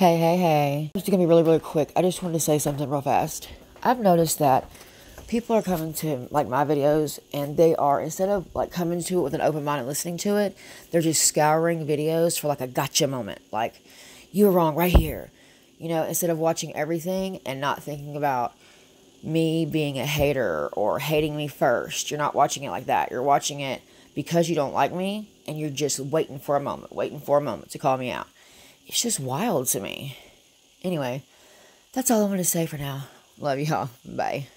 Hey, hey, hey. It's gonna be really, really quick. I just wanted to say something real fast. I've noticed that people are coming to like my videos and they are instead of like coming to it with an open mind and listening to it, they're just scouring videos for like a gotcha moment. Like, you were wrong right here. You know, instead of watching everything and not thinking about me being a hater or hating me first. You're not watching it like that. You're watching it because you don't like me and you're just waiting for a moment, waiting for a moment to call me out. It's just wild to me. Anyway, that's all I'm going to say for now. Love y'all. Bye.